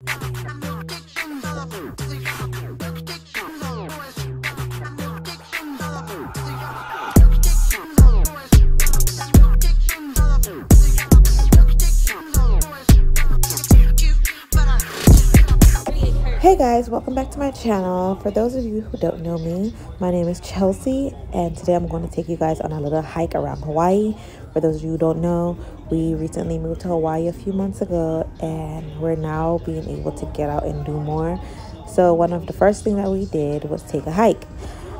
Hey guys, welcome back to my channel. For those of you who don't know me, my name is Chelsea and today I'm going to take you guys on a little hike around Hawaii. For those of you who don't know, we recently moved to Hawaii a few months ago and we're now being able to get out and do more. So one of the first things that we did was take a hike.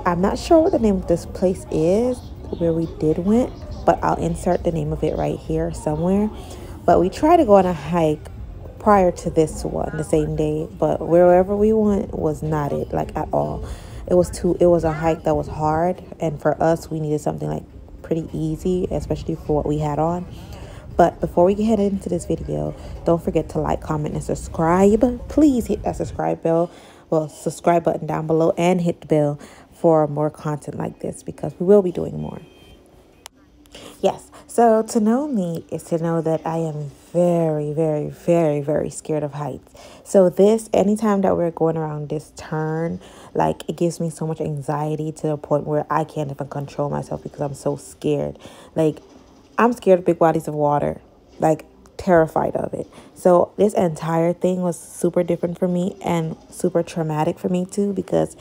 I'm not sure what the name of this place is where we did went, but I'll insert the name of it right here somewhere. But we tried to go on a hike prior to this one the same day but wherever we went was not it like at all it was too it was a hike that was hard and for us we needed something like pretty easy especially for what we had on but before we get into this video don't forget to like comment and subscribe please hit that subscribe bell well subscribe button down below and hit the bell for more content like this because we will be doing more Yes. So to know me is to know that I am very, very, very, very scared of heights. So this, anytime that we're going around this turn, like it gives me so much anxiety to the point where I can't even control myself because I'm so scared. Like I'm scared of big bodies of water. Like terrified of it. So this entire thing was super different for me and super traumatic for me too because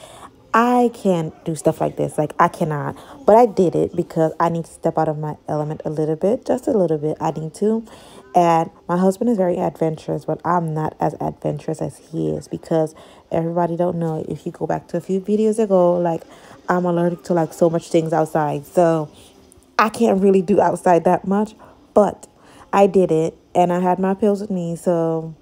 I can't do stuff like this. Like, I cannot. But I did it because I need to step out of my element a little bit. Just a little bit. I need to. And my husband is very adventurous, but I'm not as adventurous as he is because everybody don't know. If you go back to a few videos ago, like, I'm allergic to, like, so much things outside. So, I can't really do outside that much. But I did it. And I had my pills with me. So,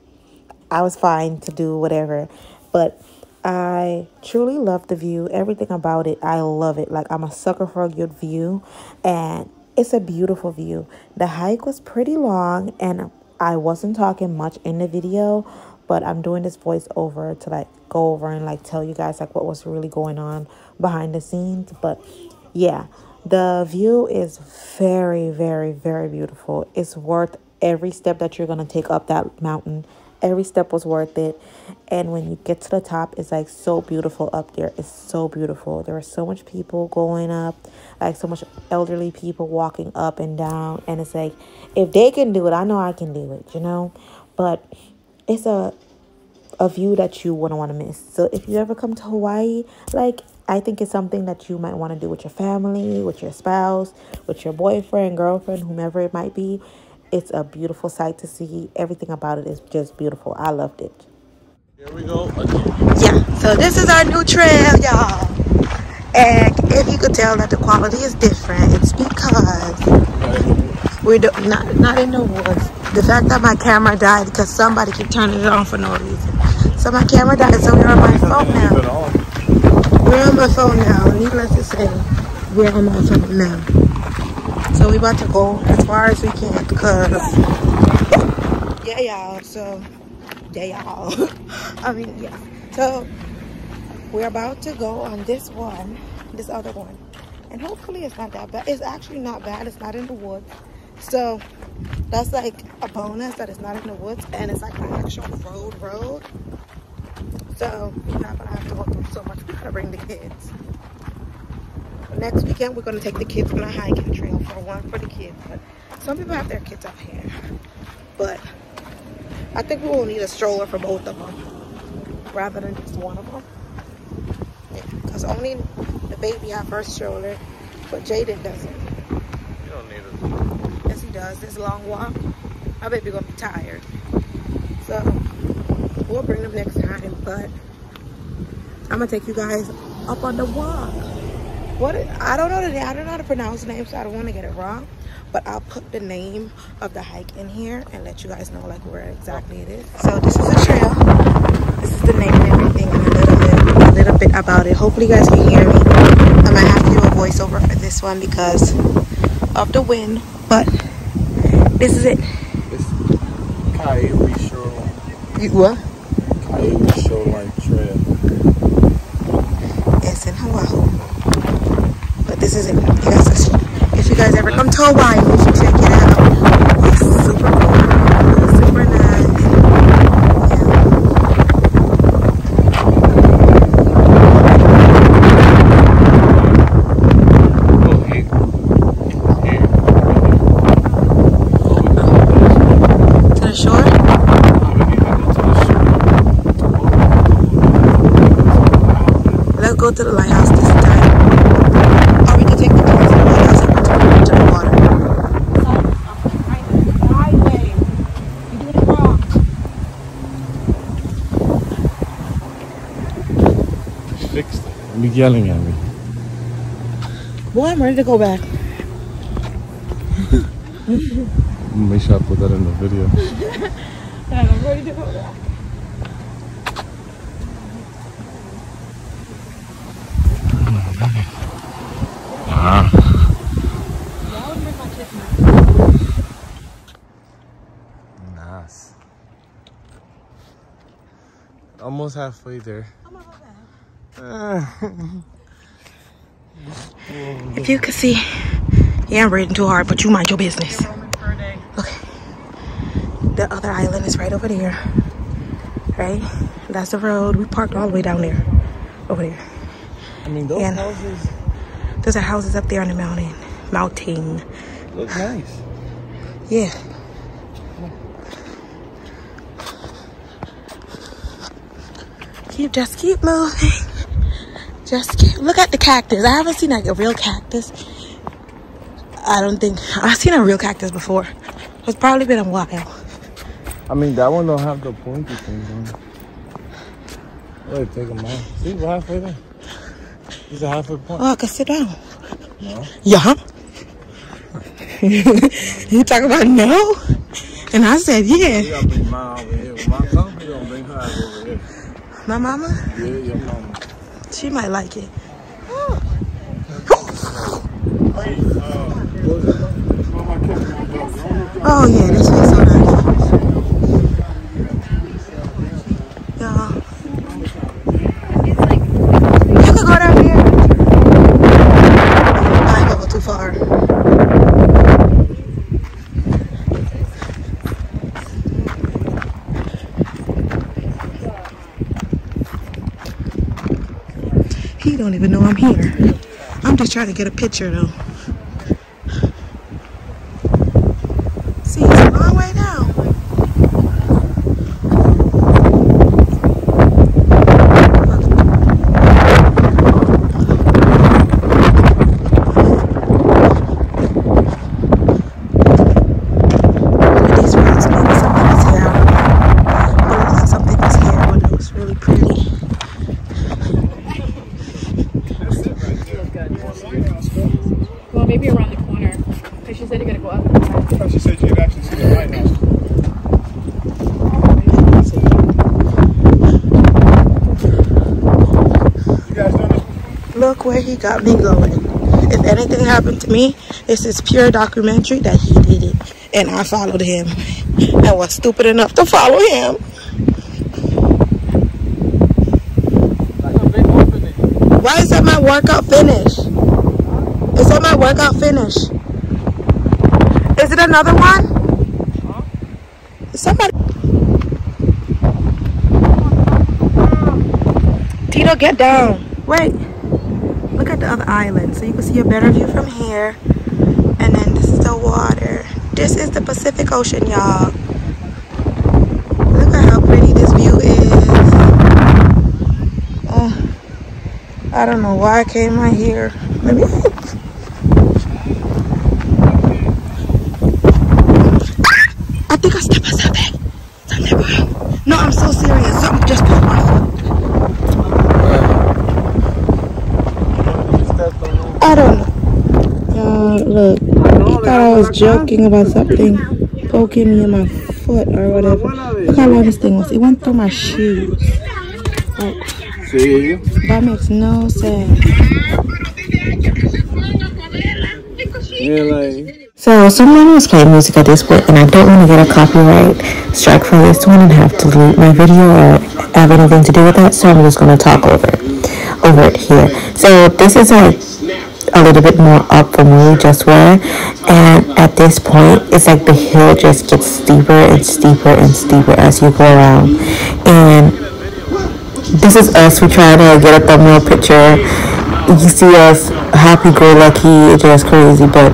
I was fine to do whatever. But I truly love the view. Everything about it, I love it. Like I'm a sucker for a good view and it's a beautiful view. The hike was pretty long and I wasn't talking much in the video, but I'm doing this voiceover to like go over and like tell you guys like what was really going on behind the scenes. But yeah, the view is very, very, very beautiful. It's worth every step that you're going to take up that mountain every step was worth it. And when you get to the top it's like so beautiful up there. It's so beautiful. There are so much people going up like so much elderly people walking up and down. And it's like if they can do it i know i can do it you know? But it's a a view that you wouldn't want to miss. So if you ever come to hawaii like I think it's something that you might want to do with your family, with your spouse, with your boyfriend, girlfriend, whomever it might be. It's a beautiful sight to see. Everything about it is just beautiful. I loved it. Here we go. Yeah, so this is our new trail, y'all. And if you could tell that the quality is different, it's because we're not, not in the woods. The fact that my camera died because somebody kept turning it on for no reason. So my camera died, so we're on my phone now. We're on my phone now. Needless to say, we're on my phone now. So we about to go as far as we can because yeah y'all so yeah y'all. I mean yeah. So we're about to go on this one this other one. And hopefully it's not that bad it's actually not bad it's not in the woods. So that's like a bonus that it's not in the woods and it's like an actual road road. So we're not gonna have to go through so much we gotta bring the kids next weekend we're going to take the kids. On a hiking trail for one for the kids but some people have their kids up here. But i think we will need a stroller for both of them rather than just one of them because yeah, only the baby have her stroller but jaden doesn't. You don't need it yes he does. This long walk. My baby gonna be tired. So we'll bring them next time but i'm gonna take you guys up on the walk what I don't know the I don't know how to pronounce the name, so I don't want to get it wrong. But I'll put the name of the hike in here and let you guys know like where exactly it is. So this is the trail. This is the name and everything and a little bit a little bit about it. Hopefully you guys can hear me. I might have to do a voiceover for this one because of the wind. But this is it. It's Kaiwi Shoreline. You what? Kaiwi Shoreline Trail. It's in Oahu this is it. You guys, if you guys ever come to Hawaii, you should check it out. It's super cool, super nice. Yeah. go to the lighthouse this time. Or we could take the car to the lighthouse and return to the water. Highway. You doing it wrong. Fixed it. You be yelling at me. Boy, I'm ready to go back. Make sure I put that in the video. And I'm ready to go back. Ah. That would make my kids mad. Nice. Almost halfway there. If you could see, yeah, I'm reading too hard, but you mind your business. Okay. The other island is right over there. Right? That's the road. We parked all the way down there. Over there. I mean, those And- houses Those are houses up there on the mountain. Mountain. look nice. Yeah. Keep just keep moving. Just look at the cactus. I haven't seen like a real cactus. I don't think I've seen a real cactus before. It's probably been a while. I mean, that one don't have the pointy things on. Wait, take them out. See, we're halfway there. It's a halfway point. Oh, I can sit down. No. Yeah. you talk about no? And I said, yeah. You gotta bring mine over here. When my company gonna bring her over here. My mama, Yeah, your mama. She might like it. Oh yeah, this way so nice. Yeah. You could go down here. I ain't gonna go too far. He don't even know I'm here. I'm just trying to get a picture though. See, it's a long way down. These roads, maybe something was here. But something was here when it was really pretty. Well, maybe around the corner. Because she said you gotta go up. and back. She said you could actually see the lighthouse. You guys done this? Look where he got me going. If anything happened to me, this is pure documentary that he did it. And I followed him. And was stupid enough to follow him. Why is that my workout finish? Is that my workout finish? Is it another one? Is somebody. Tito, get down. Wait. The island so you can see a better view from here. And then this is the water. This is the Pacific Ocean, y'all. Look at how pretty this view is. Oh. I don't know why I came right here. Let me. Ah! I think I stepped on something. Something wrong. No, I'm so serious. Something just pulled my foot. I don't know. Y'all, look. He thought I was joking about something poking me in my foot or whatever. Look how long this thing was. It went through my shoes. See? That makes no sense. Yeah, like. So someone was playing music at this point and I don't want to get a copyright strike for this one and have to delete my video or have anything to do with that so I'm just going to talk over it, over it here. So this is like a little bit more up from where we just were and at this point it's like the hill just gets steeper and steeper and steeper as you go around and this is us. We try to get a thumbnail picture. You see us happy-go-lucky, just crazy, but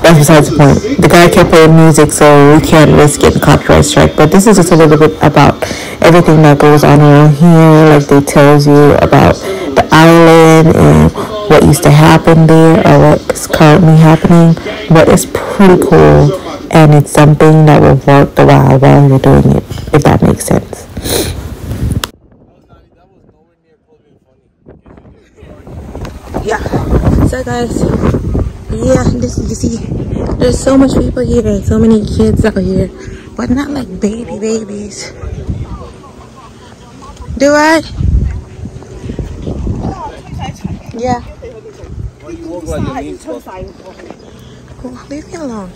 that's besides the point. The guy kept playing music, so we can't risk getting copyright strike. But this is just a little bit about everything that goes on around here. Like they tells you about the island and what used to happen there or what's currently happening. But it's pretty cool and it's something that will work the while while you're doing it, if that makes sense. Yeah. So guys, yeah, this you see, there's so much people here, and so many kids out here, but not like baby babies. Do I? Yeah. Why you walk like your knees fucked? Oh, leave me alone.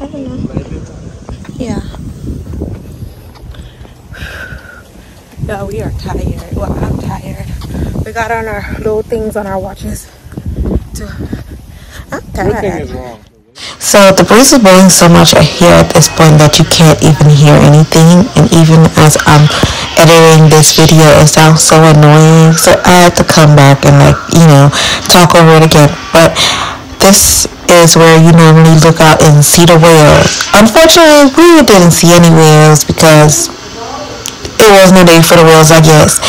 I don't know. Yeah. Yeah, we are tired. Well, I'm tired. We got on our little things on our watches. To, I'm What thing is tired. wrong? So the breeze is blowing so much here at this point that you can't even hear anything. And even as I'm editing this video, it sounds so annoying. So I had to come back and like, you know, talk over it again. But this is where you normally look out and see the whales. Unfortunately, we didn't see any whales because it was no day for the whales, I guess.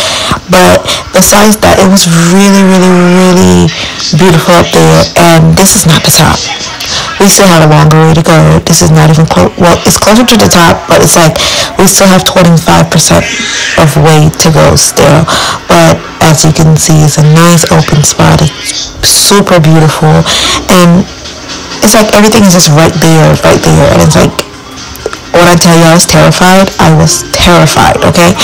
But besides that, it was really, really, really beautiful up there. And this is not the top. We still have a longer way to go. This is not even close. Well, it's closer to the top, but it's like we still have 25% of way to go still. But as you can see, it's a nice open spot. It's super beautiful. And it's like everything is just right there, right there. And it's like when I tell you I was terrified, I was terrified, okay?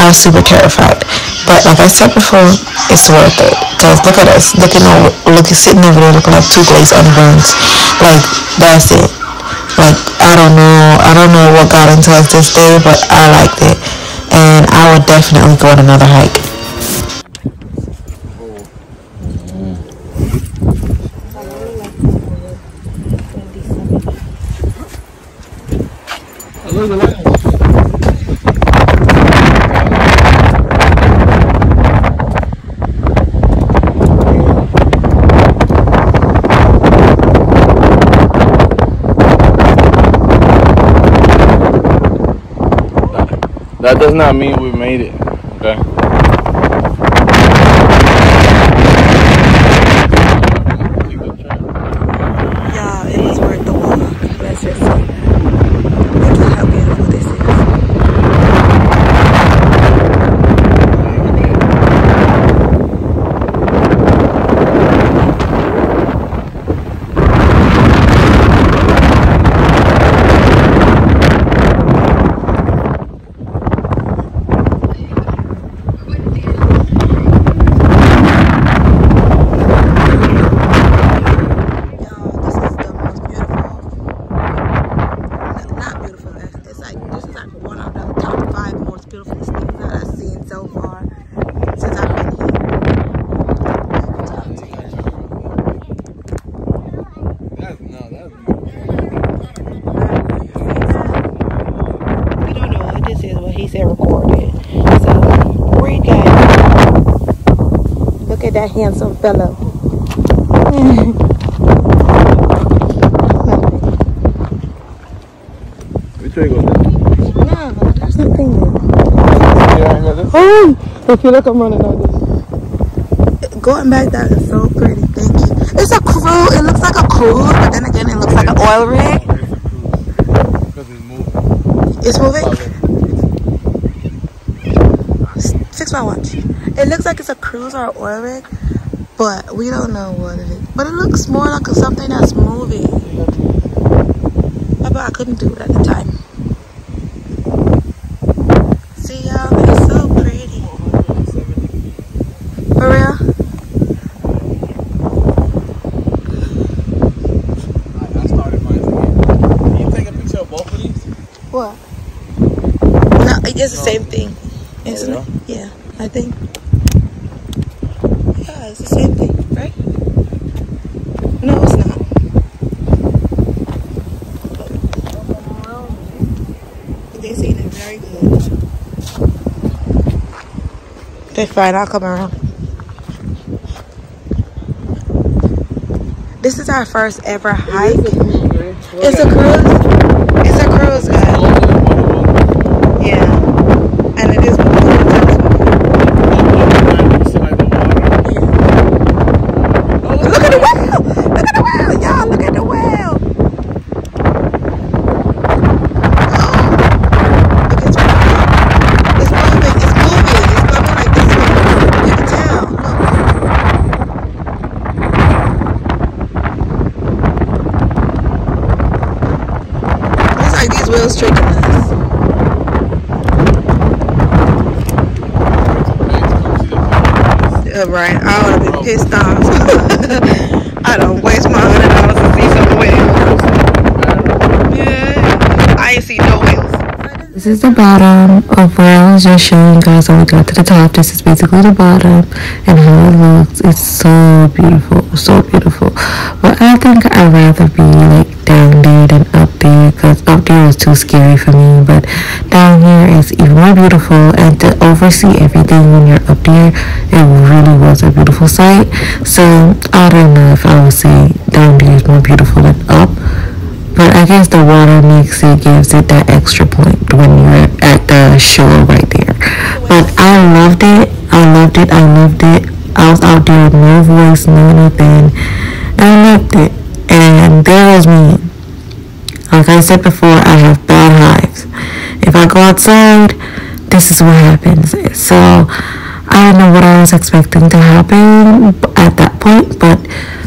I was super terrified. But like I said before, it's worth it. Because look at us, looking over, looking, sitting over there looking like two glazed onions. Like, that's it. Like, I don't know, I don't know what got into us this day, but I liked it. And I would definitely go on another hike. That does not mean we made it. Okay. Yeah, it was worth the walk. Let's just say that. Look at how beautiful this is. Y'all, this is the most beautiful. n- Not beautiful. It's it's like this is like one of the top five most beautiful things that I've seen so far since I've been here. That's, no, that's beautiful. We don't know what this is, but he said recorded. So read guys. Look at that handsome fellow. Which way goes this? No, there's nothing there. Yeah, I got this. Oh, I feel like I'm running out of this. going back that is so pretty. Thank you. It's a cruise. It looks like a cruise, but then again, it looks like an oil rig. Because it's moving. It's moving. Fix my watch. It looks like it's a cruise or an oil but we don't know what it is. But it looks more like something that's moving. But I couldn't do it at the time. See y'all, it's so pretty. For real? I started mine again. Can you take a picture of both of these? What? No, it's the same thing. Isn't it? Yeah, I think. Yeah, it's the same thing, right? No, it's not. They seen it very good. That's fine, I'll come around. This is our first ever hike. It's a cruise. It's a cruise, guys. Yeah. And it is moving. Up, right? I would have been pissed off. I don't waste my hundred dollars to see some whales. Yeah, I ain't see no whales. This is the bottom of where I was just showing you guys when we got to the top. This is basically the bottom and how it looks. It's so beautiful, so beautiful. But I think I'd rather be like because up there is too scary for me. But down here is even more beautiful and to oversee everything when you're up there, it really was a beautiful sight. So I don't know if I would say down there is more beautiful than up. But I guess the water makes it, gives it that extra point when you're at the shore right there. But I loved it. I loved it. I loved it. I was out there no voice, no nothing. I loved it. And there was me. Like I said before, I have bad hives. If I go outside, this is what happens. So I don't know what I was expecting to happen at that point, but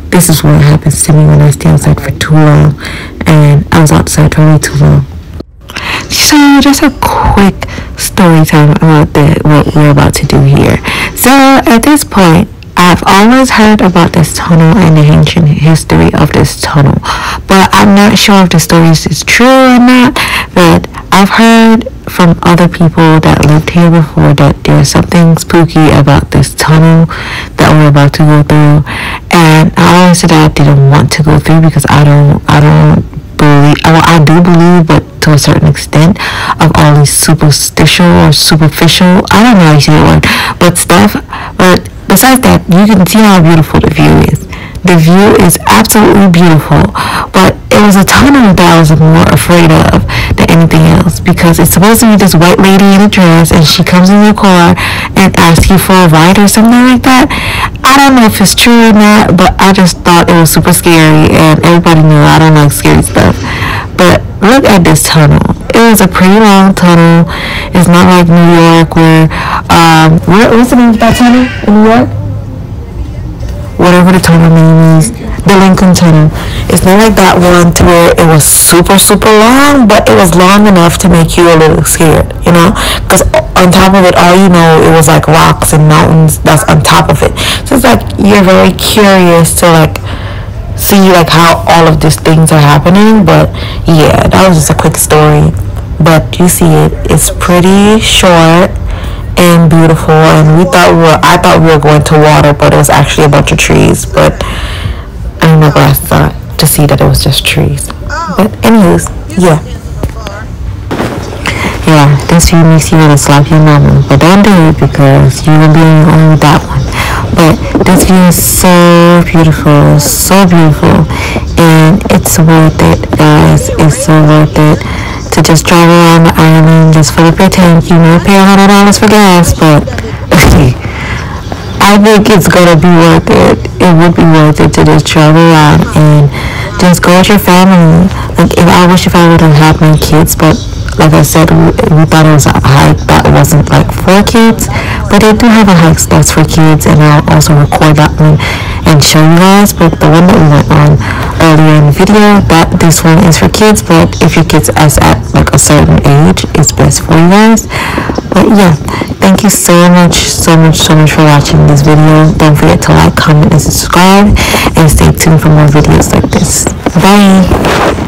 this is what happens to me when I stay outside for too long and I was outside for way too long. So just a quick story time about the, what we're about to do here. So at this point, I've always heard about this tunnel and the ancient history of this tunnel, but I'm not sure if the story is true or not. But I've heard from other people that lived here before that there's something spooky about this tunnel that we're about to go through, and I always said I didn't want to go through because I don't, I don't believe. Well, I do believe, but to a certain extent, of all these superstitial or superficial. I don't know how you say word, but stuff. But besides that, you can see how beautiful the view is. The view is absolutely beautiful, but it was a tunnel that I was more afraid of than anything else because it's supposed to be this white lady in a dress and she comes in your car and asks you for a ride or something like that. I don't know if it's true or not, but I just thought it was super scary and everybody knew I don't like scary stuff. But look at this tunnel. It was a pretty long tunnel. It's not like New York where, um, where, what's the name of that tunnel in New York? whatever the tunnel name is, the Lincoln Tunnel. It's not like that one to where it was super, super long, but it was long enough to make you a little scared, you know? Because on top of it, all you know, it was like rocks and mountains that's on top of it. So it's like you're very curious to like see like how all of these things are happening. But yeah, that was just a quick story. But you see it, it's pretty short and beautiful and we thought we were I thought we were going to water but it was actually a bunch of trees but I had my glasses on to see that it was just trees but anyways yeah yeah this view makes you want to slap your mama but don't do it because you will be on with that one but this view is so beautiful so beautiful and it's worth it guys it's so worth it to just drive around the island, just fill up your. You may pay a hundred dollars for gas, but I think it's gonna be worth it. It would be worth it to just travel around and just go with your family. Like if I wish if I would have had my kids, but like I said, we, thought it was a hike that wasn't like for kids, but they do have a hike that's for kids, and I'll also record that one and show you guys. But the one that we went on earlier in the video, that this one is for kids, but if your kids is at like a certain age, it's best for you guys. But yeah, thank you so much, so much, so much for watching this video. Don't forget to like, comment, and subscribe, and stay tuned for more videos like this. Bye.